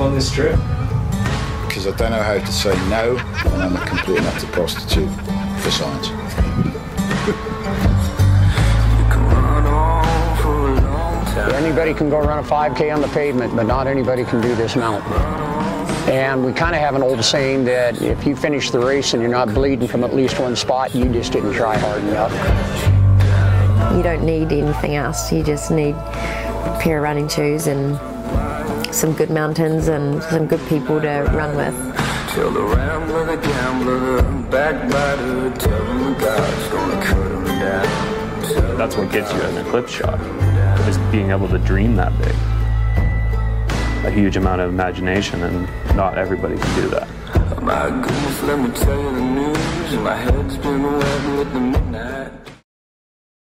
on this trip? Because I don't know how to say no, and I'm a complete and utter prostitute for science. Anybody can go run a 5K on the pavement, but not anybody can do this mountain. And we kind of have an old saying that if you finish the race and you're not bleeding from at least one spot, you just didn't try hard enough. You don't need anything else. You just need a pair of running shoes and some good mountains and some good people to run with. Tell the rambler, the gambler, backbiter, tell him God's gonna cut him down. That's what gets you an eclipse shot, is being able to dream that big. A huge amount of imagination, and not everybody can do that. My goodness, let me tell you the news. My head's been wet with the midnight.